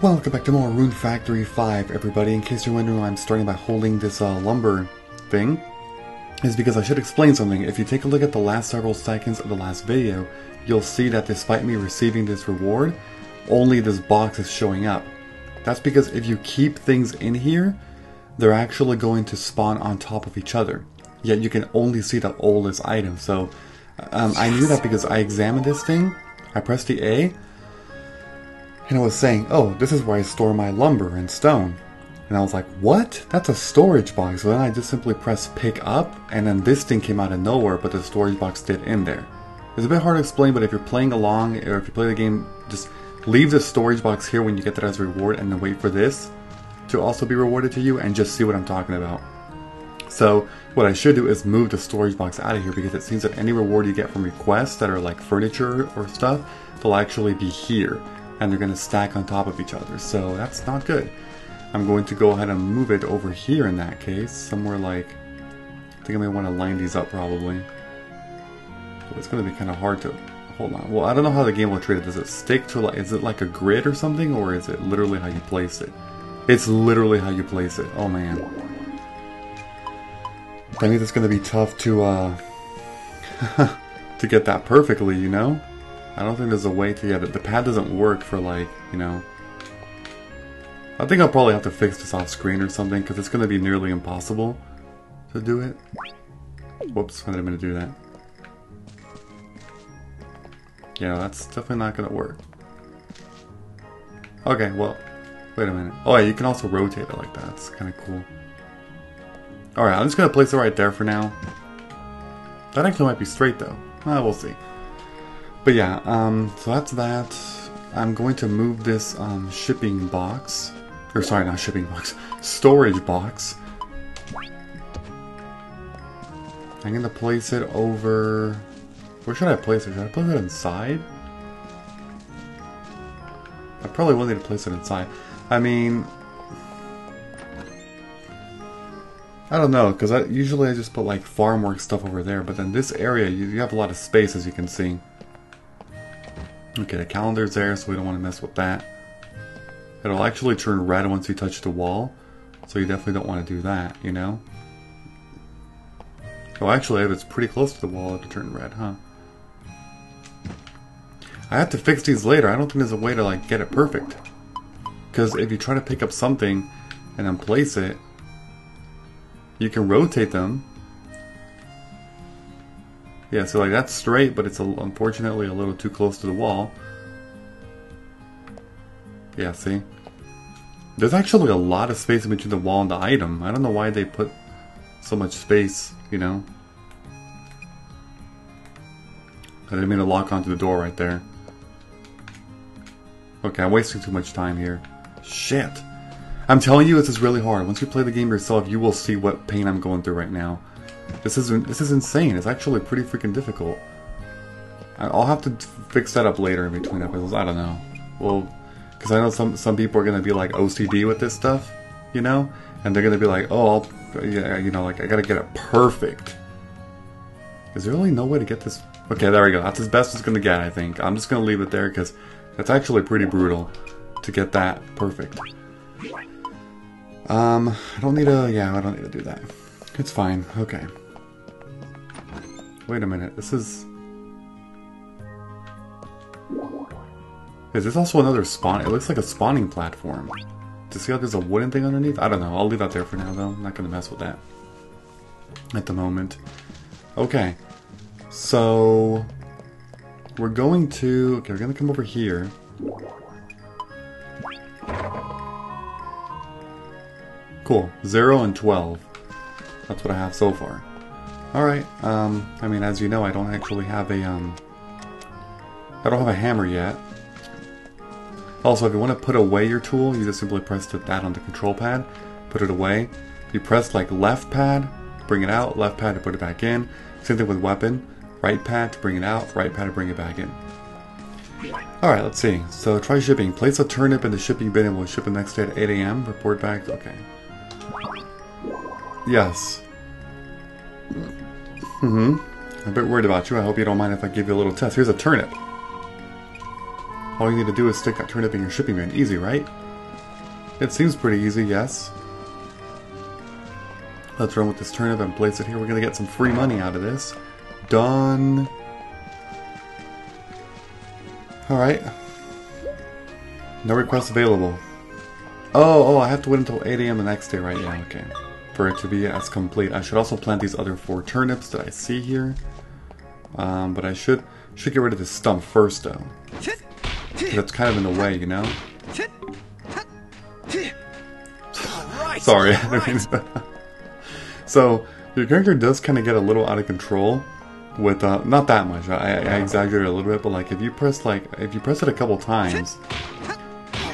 Welcome back to more Rune Factory 5, everybody. In case you're wondering why I'm starting by holding this uh, lumber thing, is because I should explain something. If you take a look at the last several seconds of the last video, you'll see that despite me receiving this reward, only this box is showing up. That's because if you keep things in here, they're actually going to spawn on top of each other. Yet you can only see the oldest item. So um, I knew that because I examined this thing. I pressed the A, and it was saying, oh, this is where I store my lumber and stone. And I was like, what? That's a storage box. So then I just simply pressed pick up, and then this thing came out of nowhere, but the storage box did in there. It's a bit hard to explain, but if you're playing along, or if you play the game, just leave the storage box here when you get that as a reward, and then wait for this to also be rewarded to you, and just see what I'm talking about. So what I should do is move the storage box out of here because it seems that any reward you get from requests that are like furniture or stuff, they'll actually be here and they're going to stack on top of each other. So that's not good. I'm going to go ahead and move it over here in that case, somewhere like, I think I may want to line these up probably. But it's going to be kind of hard to, hold on. Well, I don't know how the game will treat it. Does it stick to like, is it like a grid or something, or is it literally how you place it? It's literally how you place it. Oh man. I think it's going to be tough to, uh, to get that perfectly, you know? I don't think there's a way to, yeah, the, the pad doesn't work for like, you know. I think I'll probably have to fix this off screen or something because it's going to be nearly impossible to do it. Whoops, I didn't mean to do that. Yeah, that's definitely not going to work. Okay, well, wait a minute. Oh yeah, you can also rotate it like that. It's kind of cool. Alright, I'm just going to place it right there for now. That actually might be straight though. Uh, we'll see. But yeah, um, so that's that. I'm going to move this um, shipping box, or sorry, not shipping box, storage box. I'm gonna place it over. Where should I place it? Should I place it inside? I probably will need to place it inside. I mean, I don't know, because I, usually I just put like farm work stuff over there, but then this area, you, you have a lot of space as you can see. Okay, the calendar's there, so we don't want to mess with that. It'll actually turn red once you touch the wall, so you definitely don't want to do that, you know? Oh, actually, if it's pretty close to the wall, it'll turn red, huh? I have to fix these later. I don't think there's a way to, like, get it perfect. Because if you try to pick up something and then place it, you can rotate them, yeah, so like that's straight, but it's a, unfortunately a little too close to the wall. Yeah, see? There's actually a lot of space between the wall and the item. I don't know why they put so much space, you know? I didn't mean to lock onto the door right there. Okay, I'm wasting too much time here. Shit. I'm telling you, this is really hard. Once you play the game yourself, you will see what pain I'm going through right now. This is this is insane. It's actually pretty freaking difficult. I'll have to fix that up later in between episodes. I don't know. Well, because I know some some people are gonna be like OCD with this stuff, you know, and they're gonna be like, oh, I'll, yeah, you know, like I gotta get it perfect. Is there really no way to get this? Okay, there we go. That's as best as it's gonna get, I think. I'm just gonna leave it there because that's actually pretty brutal to get that perfect. Um, I don't need to. yeah, I don't need to do that. It's fine. Okay. Wait a minute. This is... Is this also another spawn? It looks like a spawning platform. To see how there's a wooden thing underneath? I don't know. I'll leave that there for now, though. I'm not going to mess with that. At the moment. Okay. So... We're going to... Okay, we're going to come over here. Cool. 0 and 12. That's what I have so far. Alright, um, I mean, as you know, I don't actually have a, um, I don't have a hammer yet. Also, if you want to put away your tool, you just simply press that on the control pad, put it away. If you press, like, left pad, bring it out, left pad to put it back in. Same thing with weapon. Right pad to bring it out, right pad to bring it back in. Alright, let's see. So, try shipping. Place a turnip in the shipping bin and we'll ship it next day at 8 a.m. Report back. Okay. Yes. Mm-hmm. I'm a bit worried about you. I hope you don't mind if I give you a little test. Here's a turnip. All you need to do is stick that turnip in your shipping bin. Easy, right? It seems pretty easy, yes. Let's run with this turnip and place it here. We're gonna get some free money out of this. Done. Alright. No requests available. Oh, oh, I have to wait until 8 a.m. the next day, right? Yeah, okay. For it to be as complete. I should also plant these other four turnips that I see here. Um, but I should should get rid of this stump first, though. That's kind of in the way, you know? Sorry. so, your character does kind of get a little out of control with, uh, not that much, I, I exaggerate a little bit, but like if you press like, if you press it a couple times,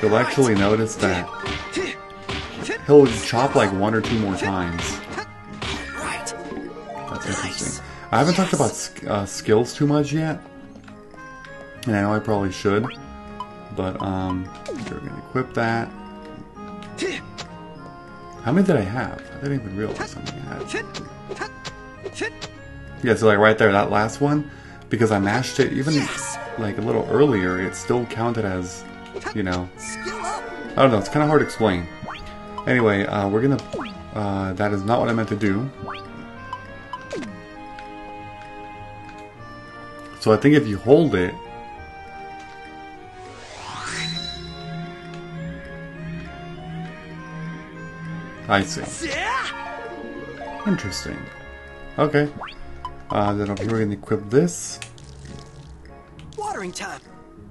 you'll actually notice that he'll chop like one or two more times. That's interesting. I haven't talked about uh, skills too much yet, and I know I probably should, but um, we're gonna equip that. How many did I have? I didn't even realize how many I had. Yeah, so like right there, that last one, because I mashed it even like a little earlier, it still counted as, you know, I don't know, it's kind of hard to explain. Anyway, uh, we're gonna, uh, that is not what I meant to do. So I think if you hold it, I see. Interesting. Okay. Uh, then over here we're gonna equip this. Watering time.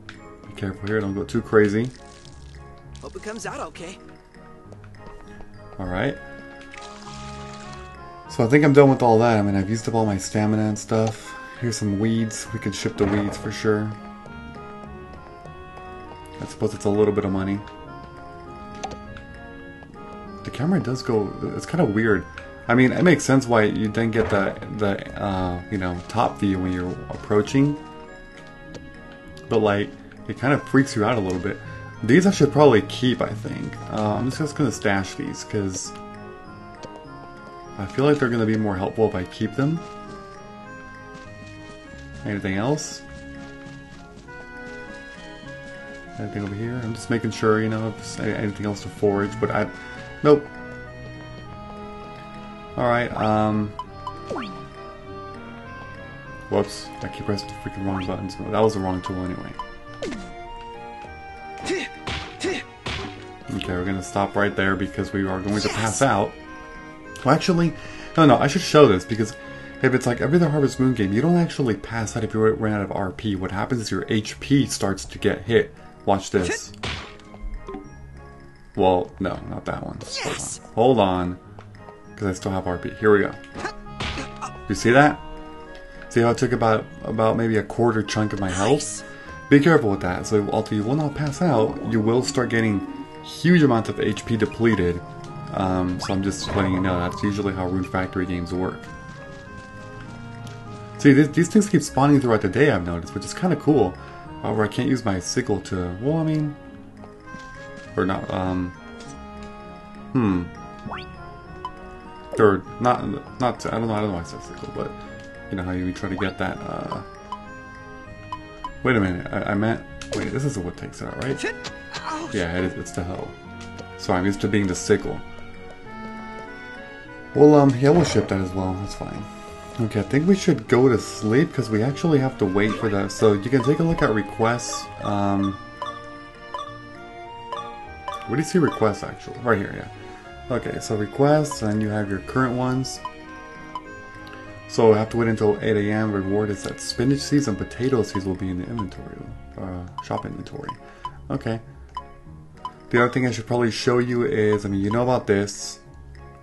Be careful here, don't go too crazy. Hope it comes out okay. Alright. So I think I'm done with all that. I mean, I've used up all my stamina and stuff. Here's some weeds. We can ship the weeds for sure. I suppose it's a little bit of money. The camera does go... It's kind of weird. I mean, it makes sense why you didn't get the, the uh, you know, top view when you're approaching. But, like, it kind of freaks you out a little bit. These I should probably keep, I think. Uh, I'm just going to stash these, because... I feel like they're going to be more helpful if I keep them. Anything else? Anything over here? I'm just making sure, you know, if anything else to forage, but I... Nope. Alright, um... Whoops, I keep pressing the freaking wrong buttons. that was the wrong tool anyway. Okay, we're gonna stop right there because we are going to pass out. Well, actually, no, no, I should show this because if it's like every other Harvest Moon game, you don't actually pass out if you run out of RP. What happens is your HP starts to get hit. Watch this. Well, no, not that one. Yes. Hold on. Because I still have RP. Here we go. You see that? See how it took about about maybe a quarter chunk of my health? Be careful with that. So although you will not pass out, you will start getting huge amounts of HP depleted um, so I'm just letting you know that's usually how Rune Factory games work. See, th these things keep spawning throughout the day, I've noticed, which is kind of cool. However, I can't use my sickle to... Well, I mean... Or not, um... Hmm. Or not, not to, I don't know, I don't know why I said sickle, but... You know how you try to get that, uh... Wait a minute, I, I meant... Wait, this is what takes it out, right? Yeah, it is, it's the hoe. So I'm used to being the sickle. Well, um, yeah, we'll ship that as well. That's fine. Okay, I think we should go to sleep because we actually have to wait for that. So you can take a look at requests. Um, where do you see requests actually? Right here, yeah. Okay, so requests, and you have your current ones. So I have to wait until 8 a.m. Reward is that spinach seeds and potato seeds will be in the inventory, uh, shop inventory. Okay. The other thing I should probably show you is, I mean, you know about this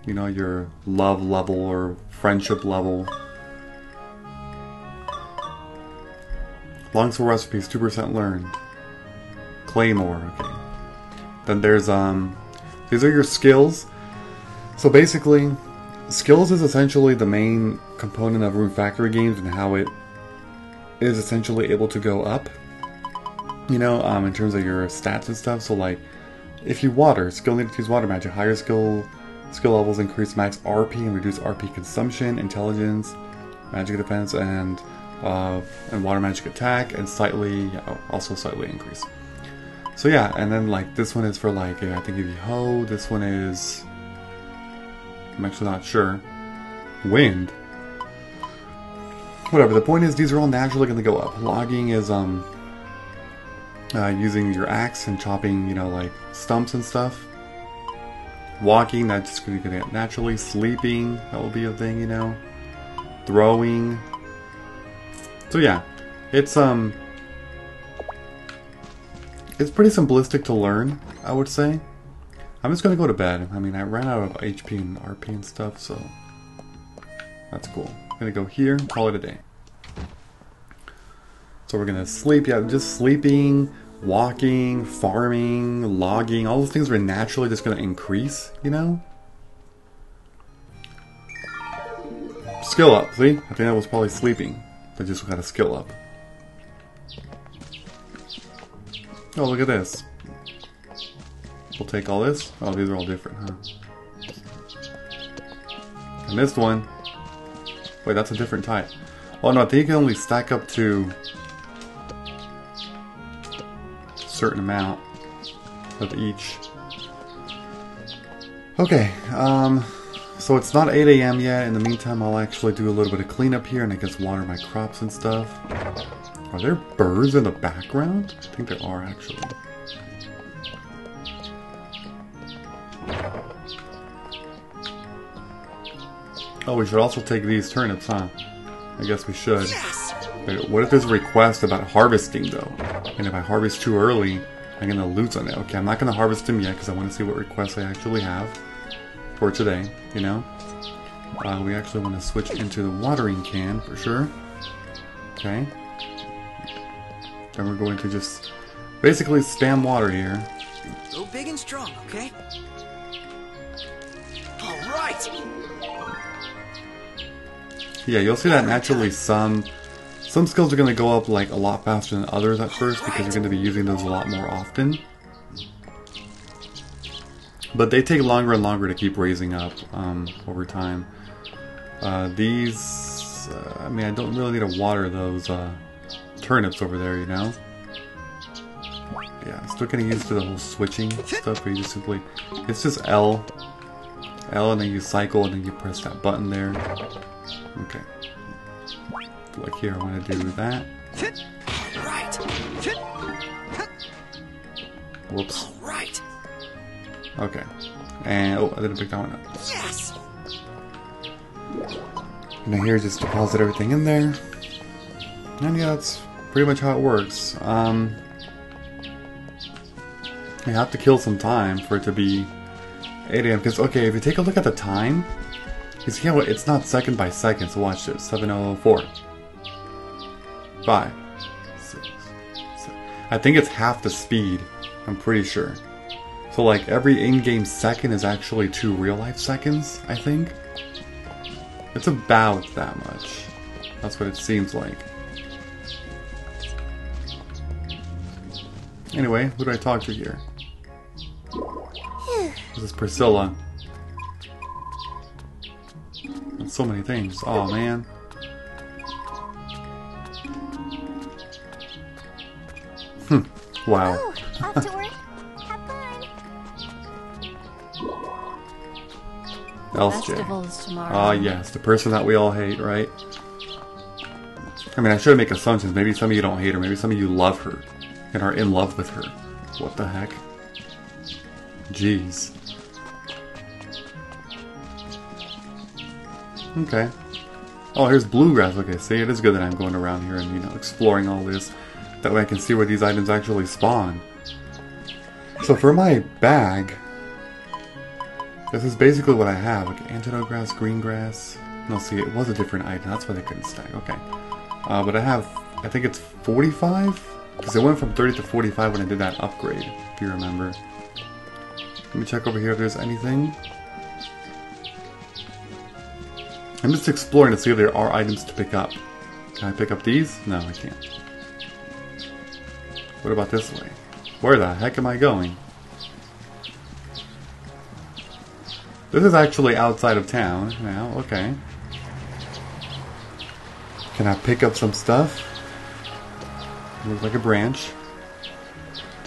you know, your love level or friendship level. Longsword recipes, 2% learned. Claymore, okay. Then there's, um, these are your skills. So basically, skills is essentially the main component of Rune Factory games and how it is essentially able to go up. You know, um, in terms of your stats and stuff. So like, if you water, skill needed to use water magic, higher skill Skill levels increase max RP and reduce RP consumption, intelligence, magic defense, and uh, and water magic attack, and slightly also slightly increase. So yeah, and then like this one is for like I think if you hoe. This one is I'm actually not sure. Wind. Whatever. The point is, these are all naturally going to go up. Logging is um uh, using your axe and chopping, you know, like stumps and stuff. Walking, that's just to get naturally. Sleeping, that will be a thing, you know. Throwing. So yeah, it's um, it's pretty simplistic to learn, I would say. I'm just gonna go to bed. I mean, I ran out of HP and RP and stuff, so that's cool. I'm gonna go here, call it a day. So we're gonna sleep. Yeah, just sleeping, walking, farming, logging. All those things are naturally just gonna increase. You know. Skill up. See, I think that was probably sleeping. I just got a skill up. Oh, look at this. We'll take all this. Oh, these are all different, huh? I missed one. Wait, that's a different type. Oh no, I think you can only stack up to certain amount of each. Okay, um, so it's not 8 a.m. yet. In the meantime, I'll actually do a little bit of cleanup here and I guess water my crops and stuff. Are there birds in the background? I think there are actually. Oh, we should also take these turnips, huh? I guess we should. Yes! Wait, what if there's a request about harvesting, though? And if I harvest too early, I'm gonna lose on it. Okay, I'm not gonna harvest them yet because I want to see what requests I actually have for today, you know? Uh, we actually want to switch into the watering can for sure. Okay. Then we're going to just basically spam water here. Go big and strong, okay? All right! Yeah, you'll see that naturally some some skills are going to go up like a lot faster than others at first because you're going to be using those a lot more often. But they take longer and longer to keep raising up um, over time. Uh, these, uh, I mean, I don't really need to water those uh, turnips over there, you know? Yeah, I'm still getting used to the whole switching stuff where you just simply, it's just L, L and then you cycle and then you press that button there. Okay. Like here, I want to do that. Right! Whoops. Right! Okay. And, oh, I didn't pick that one up. Yes! And here, just deposit everything in there. And yeah, that's pretty much how it works. Um, you have to kill some time for it to be 8 a.m. Because, okay, if you take a look at the time, you see how it's not second by second, so watch this. 704. 5. 6. I think it's half the speed. I'm pretty sure. So, like, every in game second is actually two real life seconds, I think. It's about that much. That's what it seems like. Anyway, who do I talk to here? This is Priscilla. That's so many things. Oh man. Wow. Oh, off to work. Have fun. LJ. Tomorrow. Ah, yes, the person that we all hate, right? I mean, I should make assumptions. Maybe some of you don't hate her. Maybe some of you love her and are in love with her. What the heck? Jeez. Okay. Oh, here's bluegrass. Okay, see, it is good that I'm going around here and, you know, exploring all this. That way I can see where these items actually spawn. So for my bag, this is basically what I have. Like antidote grass, green grass. No, see, it was a different item. That's why they couldn't stack. Okay. Uh, but I have, I think it's 45? Because it went from 30 to 45 when I did that upgrade, if you remember. Let me check over here if there's anything. I'm just exploring to see if there are items to pick up. Can I pick up these? No, I can't. What about this way? Where the heck am I going? This is actually outside of town now, okay. Can I pick up some stuff? Looks like a branch.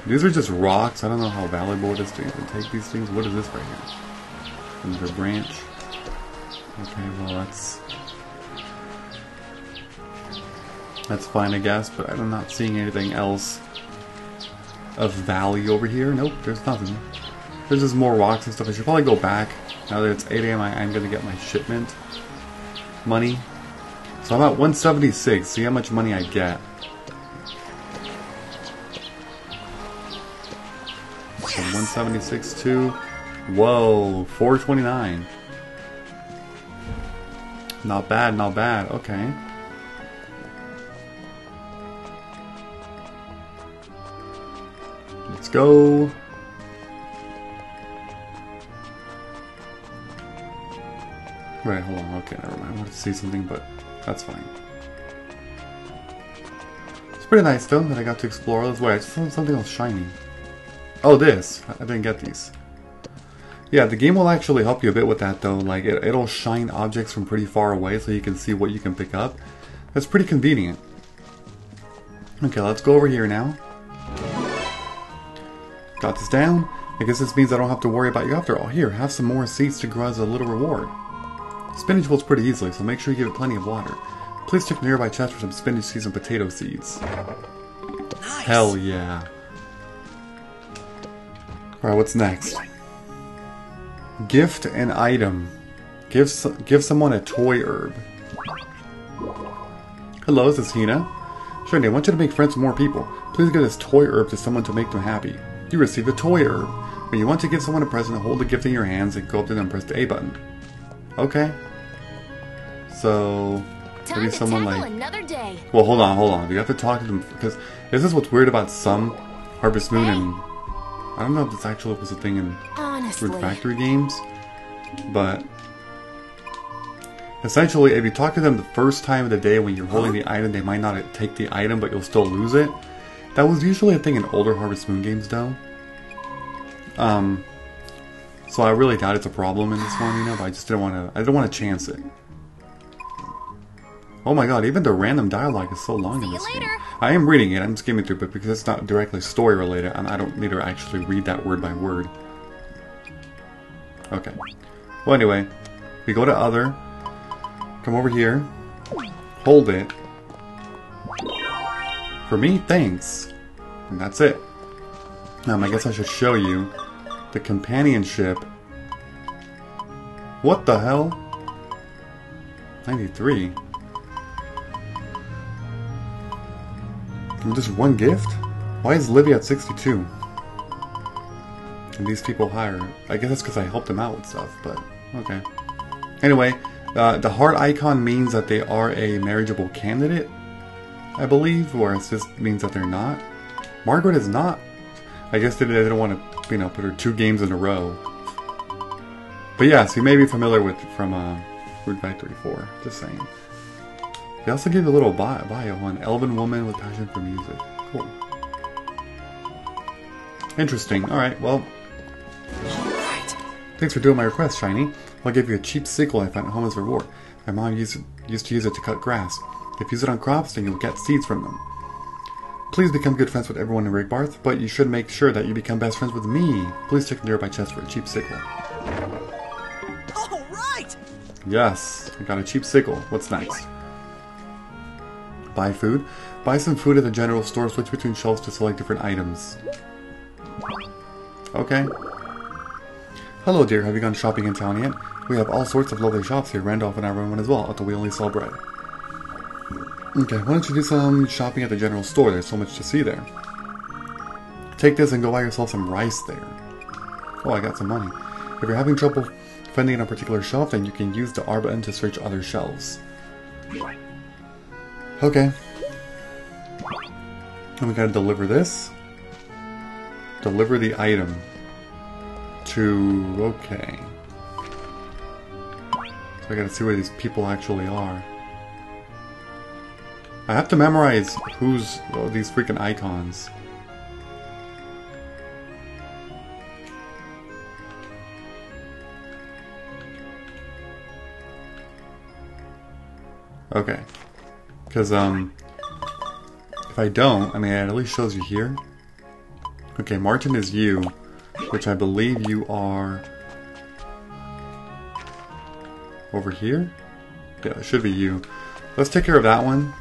These are just rocks. I don't know how valuable it is to even take these things. What is this right here? Another branch. Okay, well that's that's fine, I guess. But I'm not seeing anything else of value over here. Nope, there's nothing. There's just more rocks and stuff. I should probably go back. Now that it's 8 a.m., I, I'm gonna get my shipment money. So I'm at 176. See how much money I get. So 176 to whoa 429. Not bad, not bad. Okay. Go. Right, hold on. Okay, never mind. I wanted to see something, but that's fine. It's pretty nice though that I got to explore this way. I just saw something else shiny. Oh, this. I I didn't get these. Yeah, the game will actually help you a bit with that though. Like, it, it'll shine objects from pretty far away so you can see what you can pick up. That's pretty convenient. Okay, let's go over here now. Got this down. I guess this means I don't have to worry about you after all. Here, have some more seeds to grow as a little reward. Spinach wilts pretty easily, so make sure you give it plenty of water. Please check the nearby chest for some spinach seeds and potato seeds. Nice. Hell yeah. Alright, what's next? Gift an item. Give, give someone a toy herb. Hello, this is Hina. Shiny, I want you to make friends with more people. Please give this toy herb to someone to make them happy. You received a toy herb. When you want to give someone a present, hold the gift in your hands and go up to them and press the A button. Okay. So, maybe someone like another day. well, hold on, hold on. Do you have to talk to them? Because this is what's weird about some Harvest Moon and I don't know if this actually was a thing in Honestly. Rune Factory games, but essentially, if you talk to them the first time of the day when you're holding the item, they might not take the item, but you'll still lose it. That was usually a thing in older Harvest Moon games, though. Um, so I really doubt it's a problem in this one, you know. But I just didn't want to. I didn't want to chance it. Oh my god, even the random dialogue is so long in See you this game. I am reading it, I'm skimming through, but because it's not directly story related, and I don't need to actually read that word by word. Okay. Well, anyway, we go to other, come over here, hold it. For me, thanks. And that's it. Um, I guess I should show you the companionship. What the hell? 93. Just one gift? Why is Livy at 62? And these people higher. I guess that's because I helped them out with stuff, but okay. Anyway, uh, the heart icon means that they are a marriageable candidate, I believe, whereas this means that they're not. Margaret is not. I guess they, didn't want to, you know, put her two games in a row. But yes, you may be familiar with from uh, Rune Factory 4, just saying. They also give you a little bio, bio on Elven woman with passion for music. Cool. Interesting. Alright, well, All right. thanks for doing my request, Shiny. I'll give you a cheap sickle I found at home as a reward. My mom used, used to use it to cut grass. If you sit on crops, then you'll get seeds from them. Please become good friends with everyone in Rigbarth, but you should make sure that you become best friends with me. Please check the nearby chest for a cheap sickle. All right. Yes, I got a cheap sickle. What's next? Buy food. Buy some food at the general store. Switch between shelves to select different items. Okay. Hello, dear. Have you gone shopping in town yet? We have all sorts of lovely shops here. Randolph and I run one as well, although we only sell bread. Okay, why don't you do some shopping at the general store? There's so much to see there. Take this and go buy yourself some rice there. Oh, I got some money. If you're having trouble finding a particular shelf, then you can use the R button to search other shelves. Okay. And we gotta deliver this. Deliver the item. To... okay. So I gotta see where these people actually are. I have to memorize who's oh, these freaking icons. Okay. Because, um, if I don't, I mean, it at least shows you here. Okay, Martin is you, which I believe you are over here. Yeah, it should be you. Let's take care of that one.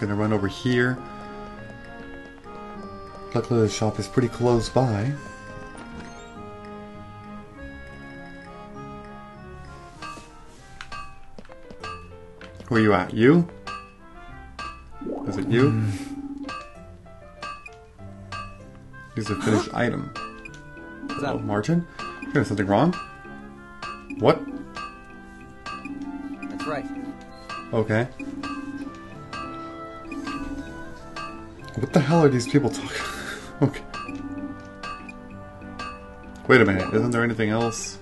Gonna run over here. Luckily, the shop is pretty close by. Where you at? You? Is it you? Hmm. Use a finished item. Is Oh, Martin? Got something wrong? What? That's right. Okay. What the hell are these people talking? okay. Wait a minute, isn't there anything else?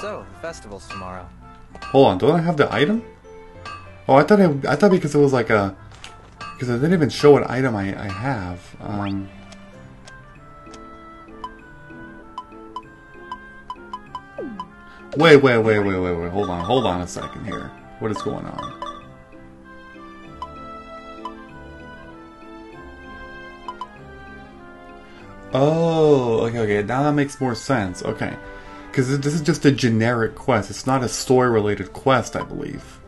So, the festival's tomorrow. Hold on, don't I have the item? Oh, I thought I, I thought because it was like a because it didn't even show what item I, I have. Um, wait, wait, wait, wait, wait, wait. Hold on, hold on a second here. What is going on? Oh, okay, okay. Now that makes more sense. Okay. Because this is just a generic quest. It's not a story related quest, I believe.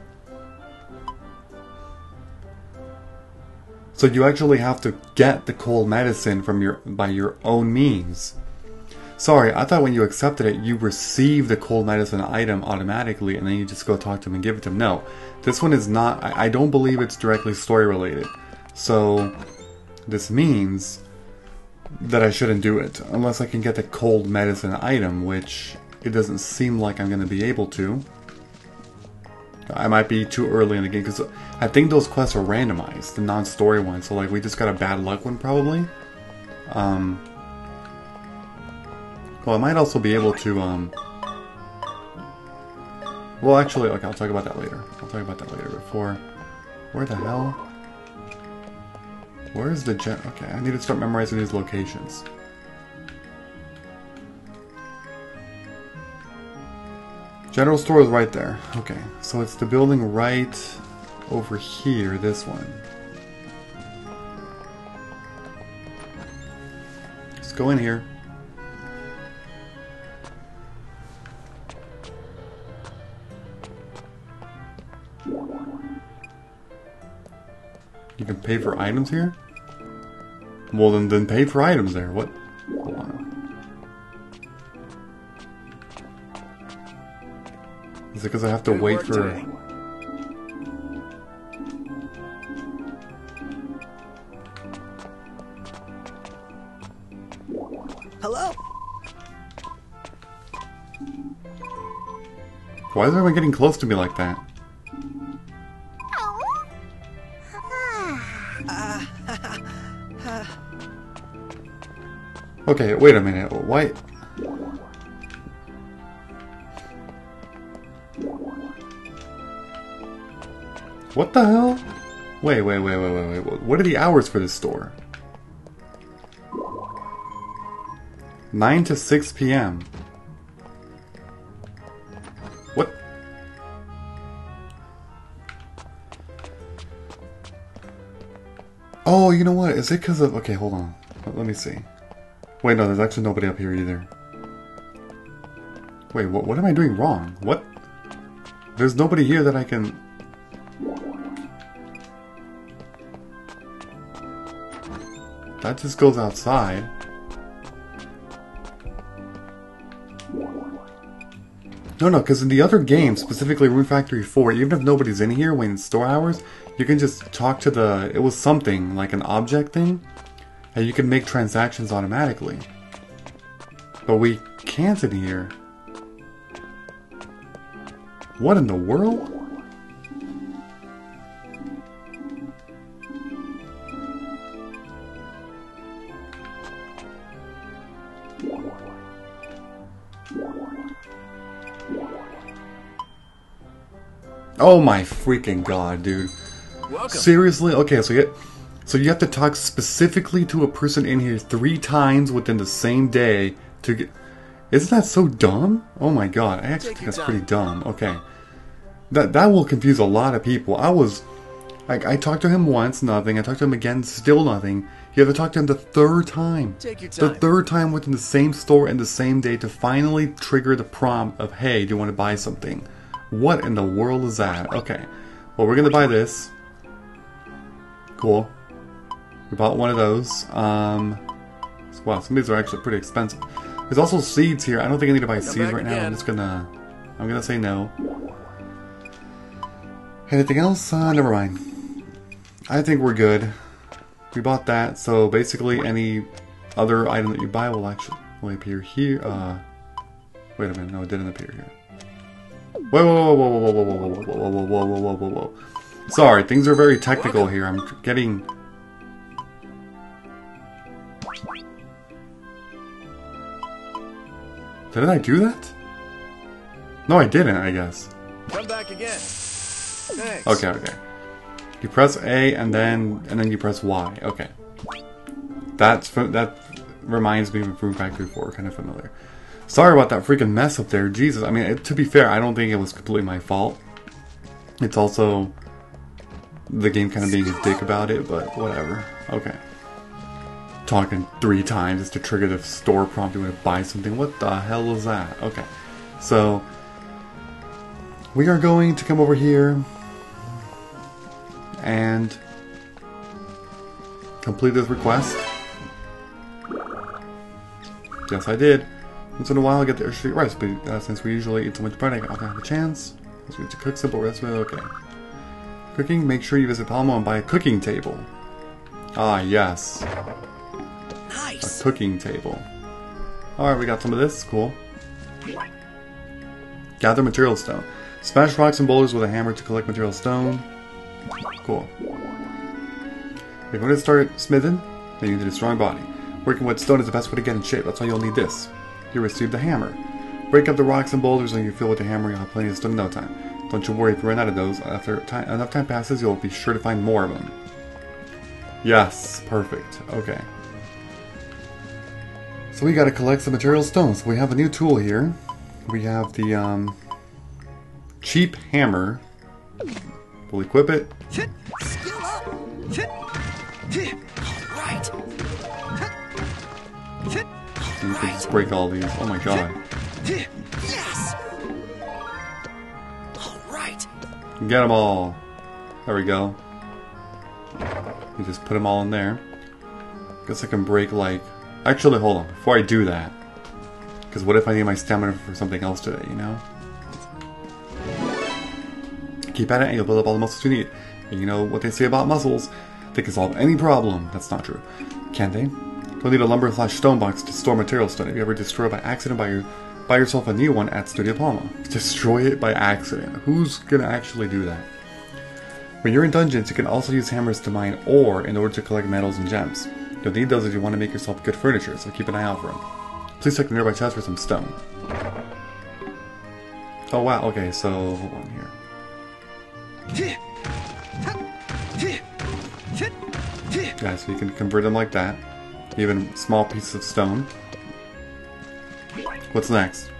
So you actually have to get the cold medicine from your by your own means. Sorry, I thought when you accepted it, you receive the cold medicine item automatically, and then you just go talk to him and give it to him. No, this one is not. I, I don't believe it's directly story related. So this means that I shouldn't do it unless I can get the cold medicine item, which it doesn't seem like I'm going to be able to. I might be too early in the game because I think those quests are randomized, the non-story ones. So like we just got a bad luck one probably. Um, well, I might also be able to. Um, well, actually, okay, I'll talk about that later. I'll talk about that later. Before, where the hell? Where is the gen? Okay, I need to start memorizing these locations. General store is right there. Okay, so it's the building right over here, this one. Let's go in here. You can pay for items here? Well, then, then pay for items there. What? Hold on. Is it because I have to Good wait for... today. Hello? Why is everyone getting close to me like that? Okay, wait a minute. Why? What the hell? Wait, wait, wait, wait, wait, wait. What are the hours for this store? 9 to 6 p.m. What? Oh, you know what? Is it because of. Okay, hold on. Let let me see. Wait, no, there's actually nobody up here either. Wait, what, what am I doing wrong? What? There's nobody here that I can... That just goes outside. No, no, because in the other game, specifically Rune Factory 4, even if nobody's in here when it's store hours, you can just talk to the... It was something, like an object thing, and you can make transactions automatically. But we can't in here. What in the world? Oh my freaking god, dude. Welcome. Seriously? Okay, so you so you have to talk specifically to a person in here three times within the same day to get. Isn't that so dumb? Oh my god, I actually think that's pretty dumb. Okay, that that will confuse a lot of people. I was Like, I talked to him once, nothing. I talked to him again, still nothing. You have to talk to him the third time. Your The third time within the same store and the same day to finally trigger the prompt of, hey, do you want to buy something? What in the world is that? Okay. Well, we're gonna buy this. Cool. We bought one of those. Um, wow, some of these are actually pretty expensive. There's also seeds here. I don't think I need to buy seeds back right now. I'm just gonna, I'm gonna say no. Anything else? Uh, never mind. I think we're good. We bought that, so basically any other item that you buy will actually will appear here. Uh, wait a minute, no, it didn't appear here. Whoa, whoa, whoa, whoa, whoa, whoa, whoa, whoa, whoa, whoa, whoa, whoa, whoa, whoa, whoa. Sorry, things are very technical here. I'm getting. Didn't I do that? No, I didn't. I guess. Come back again. Thanks. Okay, okay. You press A and then and then you press Y. Okay. That's that reminds me of Rune Factory 4, kind of familiar. Sorry about that freaking mess up there. Jesus, I mean, it, to be fair, I don't think it was completely my fault. It's also the game kind of being a dick about it, but whatever. Okay. Talking three times just to trigger the store prompt you want to buy something. What the hell is that? Okay. So, we are going to come over here and complete this request. Yes, I did. Once in a while, I get the street rice, but uh, since we usually eat so much bread, I don't have a chance. We need to cook simple recipe. Okay. Cooking. Make sure you visit Palmo and buy a cooking table. Ah, yes. Cooking table. All right, we got some of this. Cool. Gather material stone. Smash rocks and boulders with a hammer to collect material stone. Cool. If you want to start smithing, then you need a strong body. Working with stone is the best way to get in shape. That's why you'll need this. You receive the hammer. Break up the rocks and boulders and you fill with the hammer. You'll have plenty of stone in no time. Don't you worry if you run out of those. After time, enough time passes, you'll be sure to find more of them. Yes, perfect. Okay. So we gotta collect some material stones. We have a new tool here. We have the um, cheap hammer. We'll equip it. Right. We can just break all these. Oh my god. Yes. All right. Get them all. There we go. You just put them all in there. Guess I can break like. Actually, hold on. Before I do that, because what if I need my stamina for something else today? You know. Keep at it, and you'll build up all the muscles you need. And you know what they say about muscles? They can solve any problem. That's not true. Can they? You'll need a lumber slash stone box to store material stone. If you ever destroy by accident by your buy yourself a new one at Studio Palmo. Destroy it by accident. Who's gonna actually do that? When you're in dungeons, you can also use hammers to mine ore in order to collect metals and gems. You'll need those if you want to make yourself good furniture, so keep an eye out for them. Please check the nearby chest for some stone. Oh wow, okay, so hold on here. Yeah, so you can convert them like that. Even small pieces of stone. What's next?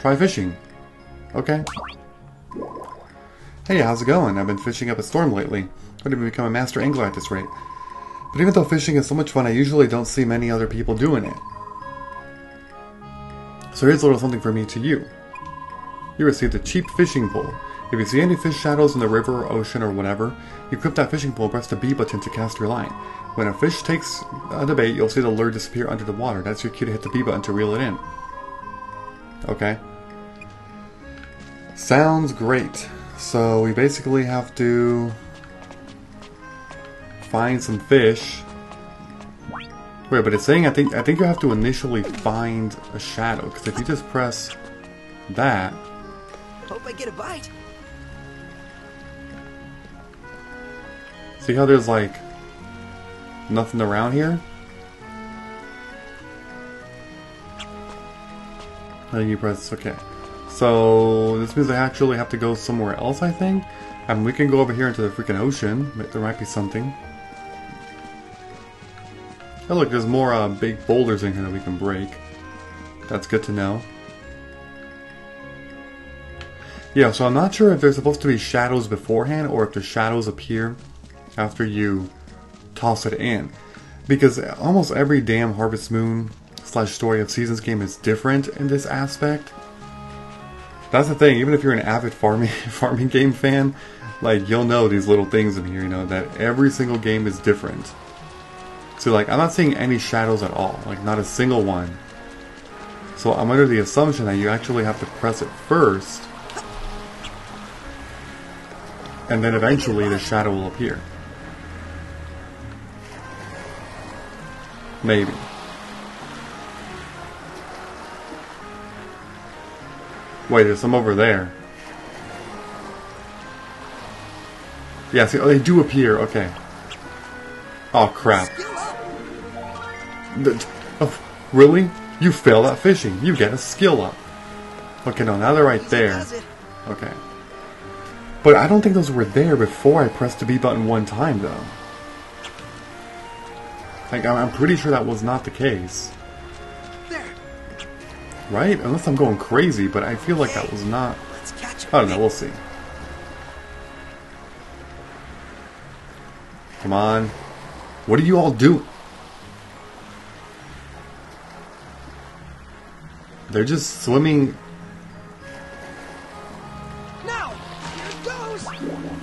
Try fishing. Okay. Hey, how's it going? I've been fishing up a storm lately. I'd even become a master angler at this rate. But even though fishing is so much fun, I usually don't see many other people doing it. So here's a little something from me to you. You received a cheap fishing pole. If you see any fish shadows in the river, or ocean, or whatever, you equip that fishing pole press the B button to cast your line. When a fish takes the bait, you'll see the lure disappear under the water. That's your cue to hit the B button to reel it in. Okay. Sounds great. So we basically have to find some fish. Wait, but it's saying I think I think you have to initially find a shadow because if you just press that, Hope I get a bite. see how there's like nothing around here. And then you press okay. So this means I actually have to go somewhere else. I think. I mean, we can go over here into the freaking ocean. but There might be something. Oh look, there's more uh, big boulders in here that we can break. That's good to know. Yeah, so I'm not sure if there's supposed to be shadows beforehand or if the shadows appear after you toss it in. Because almost every damn Harvest Moon slash Story of Seasons game is different in this aspect. That's the thing, even if you're an avid farming farming game fan, like you'll know these little things in here, you know, that every single game is different. So like I'm not seeing any shadows at all, like not a single one. So I'm under the assumption that you actually have to press it first and then eventually the shadow will appear. Maybe. Wait, there's some over there. Yeah, see, oh, they do appear, okay. Oh, crap. Skill up. The- oh, really? You failed at fishing. You get a skill up. Okay, no, now they're right there. Okay. But I don't think those were there before I pressed the B button one time, though. Like, I'm I'm pretty sure that was not the case. Right? Unless I'm going crazy, but I feel like that was not... I don't know, we'll see. Come on. What are you all doing? They're just swimming... Now, here goes.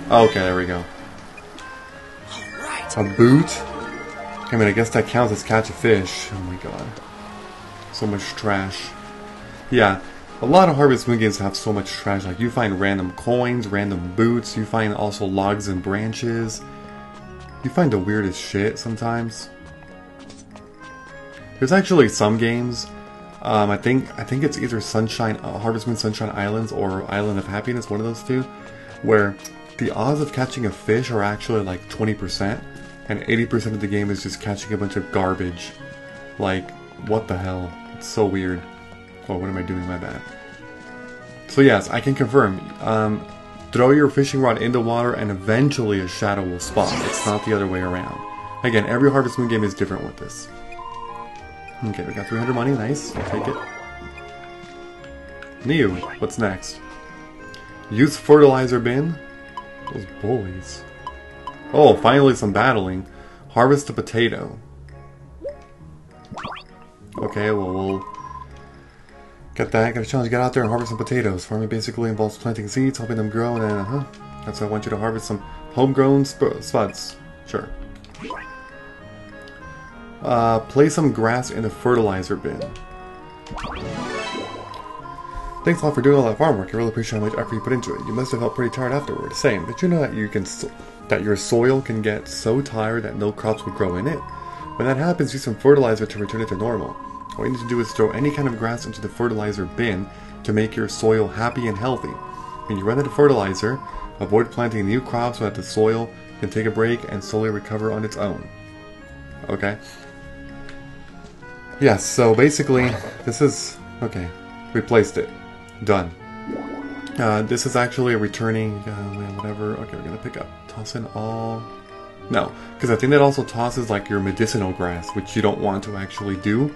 Oh, okay, there we go. All right. A boot? I mean, I guess that counts as catch a fish. Oh my god. So much trash. Yeah, a lot of Harvest Moon games have so much trash. Like, you find random coins, random boots, you find also logs and branches. You find the weirdest shit sometimes. There's actually some games. Um, I think I think it's either Sunshine, uh, Harvest Moon Sunshine Islands or Island of Happiness, one of those two, where the odds of catching a fish are actually like 20%, and 80% of the game is just catching a bunch of garbage. Like, what the hell? It's so weird. Oh, what am I doing? My bad. So yes, I can confirm. Um, throw your fishing rod in the water, and eventually a shadow will spawn. It's not the other way around. Again, every Harvest Moon game is different with this. Okay, we got 300 money. Nice. I'll take it. Neo, what's next? Use fertilizer bin. Those bullies. Oh, finally some battling. Harvest a potato. Okay, well, we'll get that. Get a challenge. Get out there and harvest some potatoes. Farming basically involves planting seeds, helping them grow, and uh huh. That's why I want you to harvest some homegrown sp- spuds. Sure. Uh, place some grass in the fertilizer bin. Thanks a lot for doing all that farm work. I really appreciate how much effort you put into it. You must have felt pretty tired afterward. Same. Did you know that you can so- that your soil can get so tired that no crops will grow in it? When that happens, use some fertilizer to return it to normal. All you need to do is throw any kind of grass into the fertilizer bin to make your soil happy and healthy. When you run out of fertilizer, avoid planting new crops so that the soil can take a break and slowly recover on its own. Okay? Yes, so basically, this is. Okay, replaced it. Done. Uh, this is actually a returning. Uh, whatever. Okay, we're gonna pick up. Toss in all. No, because I think that also tosses like your medicinal grass, which you don't want to actually do.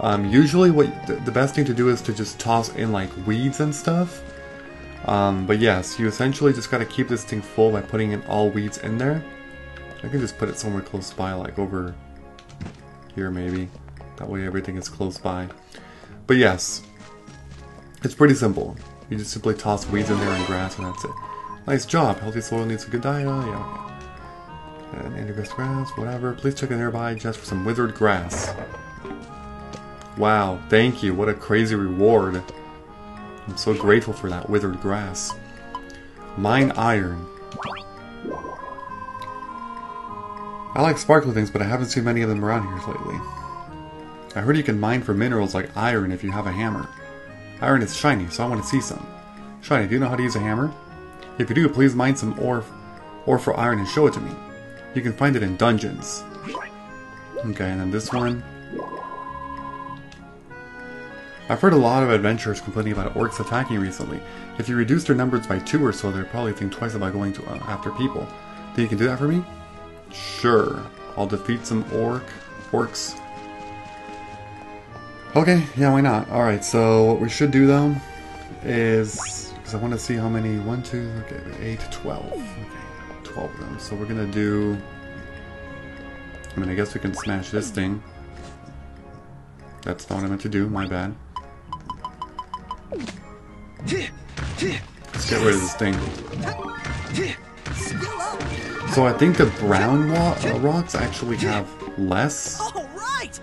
Um, usually, what the, the best thing to do is to just toss in like weeds and stuff. Um, but yes, you essentially just gotta keep this thing full by putting in all weeds in there. I can just put it somewhere close by, like over here maybe. That way everything is close by. But yes, it's pretty simple. You just simply toss weeds in there and grass and that's it. Nice job. Healthy soil needs a good diet. Yeah, okay. And anti-grass grass, whatever. Please check the nearby just for some withered grass. Wow, thank you. What a crazy reward. I'm so grateful for that withered grass. Mine iron. I like sparkly things, but I haven't seen many of them around here lately. I heard you can mine for minerals like iron if you have a hammer. Iron is shiny, so I want to see some. Shiny, do you know how to use a hammer? If you do, please mine some ore, ore for iron and show it to me. You can find it in dungeons. Okay, and then this one. I've heard a lot of adventurers complaining about orcs attacking recently. If you reduce their numbers by two or so, they'll probably think twice about going to uh, after people. Think you can do that for me? Sure. I'll defeat some orc orcs. Okay, yeah, why not? Alright, so what we should do though is because I want to see how many one, two, okay, eight, twelve. Okay. 12 of them. So we're gonna do. I mean, I guess we can smash this thing. That's not what I meant to do, my bad. Let's get rid of this thing. So I think the brown uh, rocks actually have less. All right.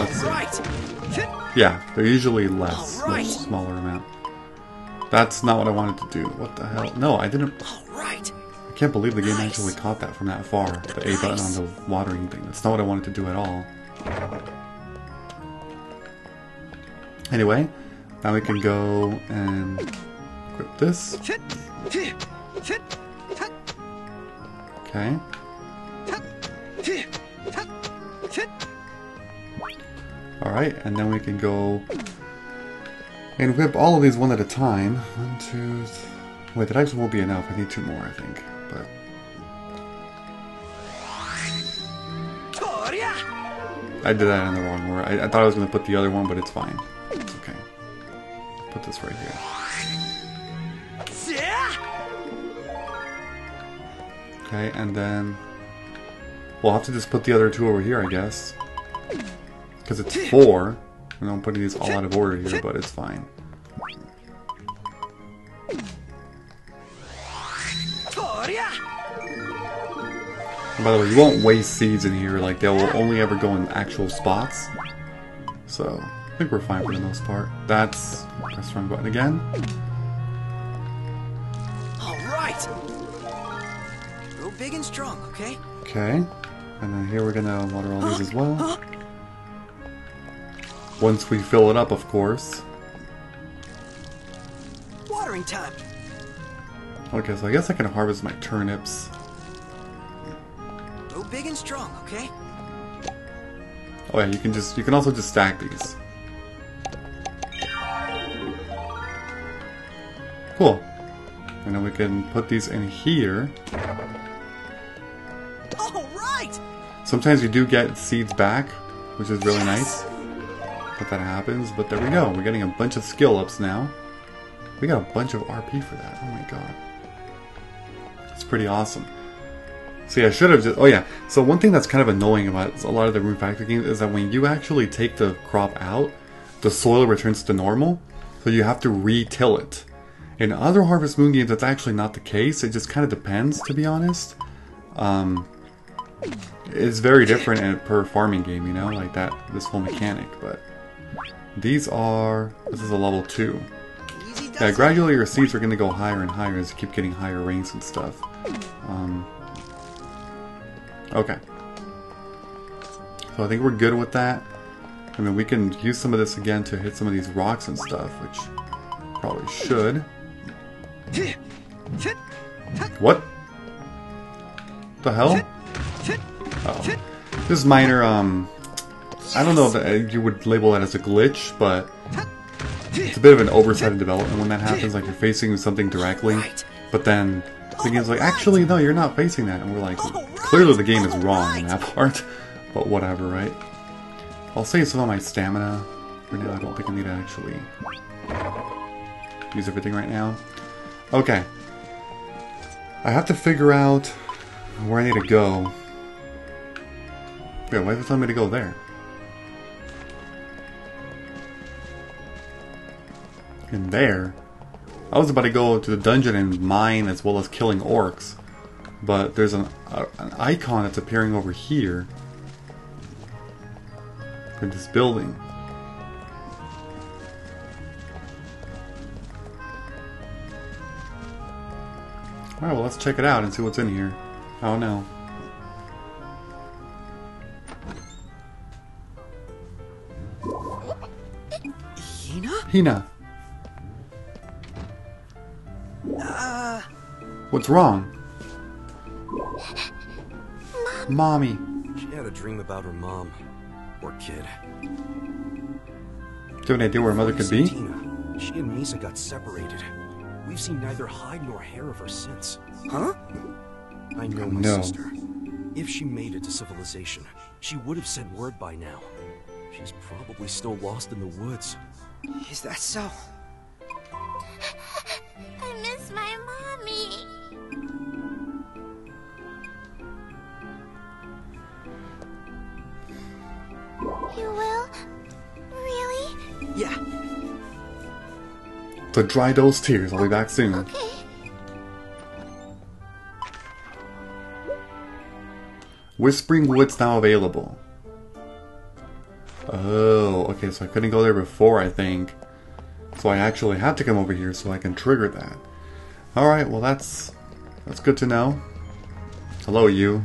Let's. Right. Yeah, they're usually less, much smaller amount. That's not what I wanted to do. What the hell? No, I didn't. All right. I can't believe the game Nice. actually caught that from that far. The A button on the watering thing. That's not what I wanted to do at all. Anyway, now we can go and equip this. Okay. Alright, and then we can go and whip all of these one at a time. One, two, wait, that actually won't be enough. I need two more, I think. But I did that in the wrong order. I, I thought I was going to put the other one, but it's fine. It's okay. Put this right here. Okay, and then we'll have to just put the other two over here, I guess. Because it's four. I know I'm putting these all out of order here, but it's fine. And by the way, you won't waste seeds in here. Like, they will only ever go in actual spots. So, I think we're fine for the most part. That's... Press the wrong button again. All right. Go big and strong, okay? Okay. And then here we're gonna water all these as well. Once we fill it up, of course. Watering time. Okay, so I guess I can harvest my turnips. Go big and strong, okay? Oh yeah, you can just you can also just stack these. Cool. And then we can put these in here. All right. Sometimes you do get seeds back, which is really nice. That happens. But there we go. We're getting a bunch of skill ups now. We got a bunch of RP for that. Oh my god. It's pretty awesome. So yeah, I should have just. Oh yeah. So one thing that's kind of annoying about a lot of the Rune Factory games is that when you actually take the crop out, the soil returns to normal. So you have to re-till it. In other Harvest Moon games, that's actually not the case. It just kind of depends, to be honest. Um, it's very different per farming game, you know, like that. This whole mechanic, but these are. This is a level two. Easy Yeah, gradually your seeds are going to go higher and higher as you keep getting higher ranks and stuff. Um, okay. So I think we're good with that. I mean, we can use some of this again to hit some of these rocks and stuff, which probably should. What? The hell? Oh. This is minor, um... I don't know if uh, you would label that as a glitch, but it's a bit of an oversight in development when that happens. Like you're facing something directly, but then the game's like, actually, no, you're not facing that, and we're like, clearly the game is wrong in that part. But whatever, right? I'll save some of my stamina for now. I don't think I need to actually use everything right now. Okay. I have to figure out where I need to go. Yeah, why is it telling me to go there? In there? I was about to go to the dungeon and mine as well as killing orcs. But there's an, uh, an icon that's appearing over here. For this building. Alright, well let's check it out and see what's in here. Oh no. Hina? Hina. What's wrong? Mommy. She had a dream about her mom. Or kid. Do you have any idea where her mother could be? Tina, she and Misa got separated. We've seen neither hide nor hair of her since. huh? I know my No. sister. If she made it to civilization, she would have sent word by now. She's probably still lost in the woods. Is that so? So dry those tears. I'll be back soon. Okay. Whispering Woods now available. Oh, okay, so I couldn't go there before, I think. So I actually had to come over here so I can trigger that. Alright, well that's that's good to know. Hello you.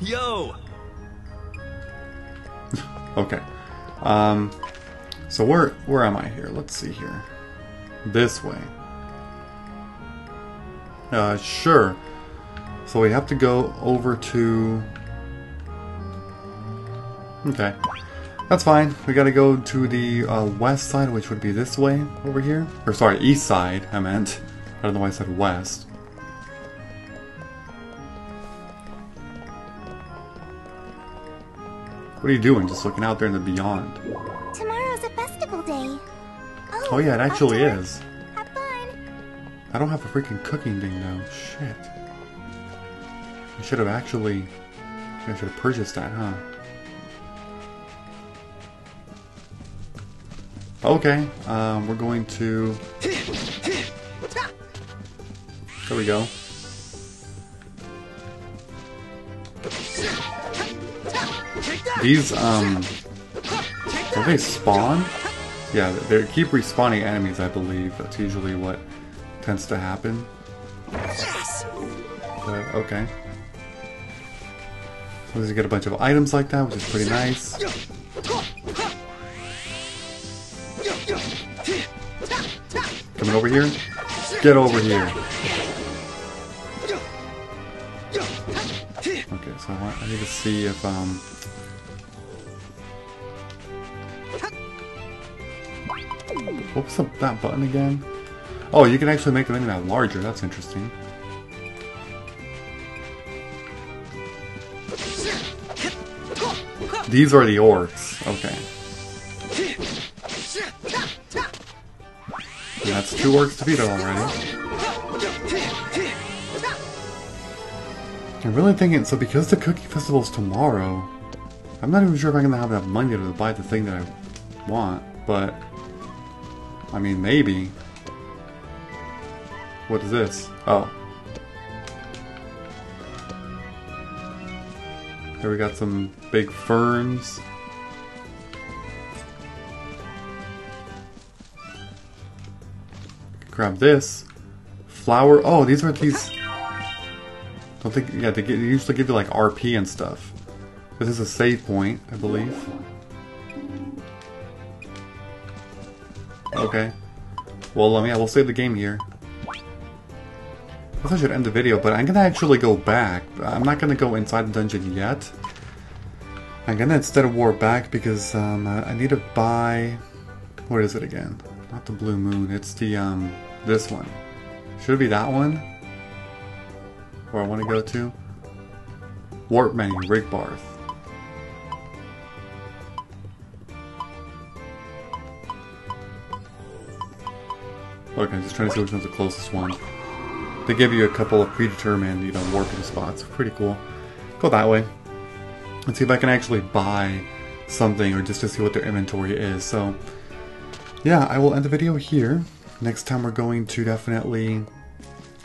Yo! Okay. Um so where where am I here? Let's see here. This way. Uh sure. So we have to go over to Okay. That's fine. We gotta go to the uh, west side, which would be this way over here. Or sorry, east side, I meant. I don't know why I said west. What are you doing? Just looking out there in the beyond. Oh, yeah, it actually off to work. is. Have fun. I don't have a freaking cooking thing though. Shit. I should have actually... I should have purchased that, huh? Okay, um, we're going to... There we go. These, um... Do they spawn? Yeah, they keep respawning enemies, I believe. That's usually what tends to happen. But, okay. So you get a bunch of items like that, which is pretty nice. Coming over here? Get over here. Okay, so I, want, I need to see if, um... What was the, that button again? Oh, you can actually make the mini-map larger. That's interesting. These are the orcs. Okay. That's two orcs defeated already. I'm really thinking, so because the cookie festival is tomorrow, I'm not even sure if I'm gonna have enough money to buy the thing that I want, but I mean, maybe. What is this? Oh. Here we got some big ferns. Grab this. Flower. Oh, these are these. Don't think. Yeah, they, get, they usually give you like RP and stuff. This is a save point, I believe. Okay. Well, um, yeah, we'll save the game here. I guess I should end the video, but I'm gonna actually go back. I'm not gonna go inside the dungeon yet. I'm gonna instead of warp back because um, I I need to buy. What is it again? Not the Blue Moon. It's the um, this one. Should it be that one? Where I want to go to? Warp menu, Rigbarth. Okay, I'm just trying to see which one's the closest one. They give you a couple of predetermined, you know, warping spots. Pretty cool. Go that way. Let's see if I can actually buy something or just to see what their inventory is. So, yeah, I will end the video here. Next time we're going to definitely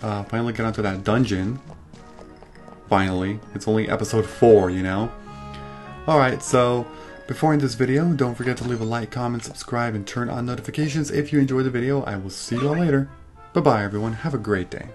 uh, finally get onto that dungeon. Finally. It's only episode 4, you know? Alright, so before I end this video, don't forget to leave a like, comment, subscribe, and turn on notifications if you enjoyed the video. I will see you all later. Bye-bye, everyone. Have a great day.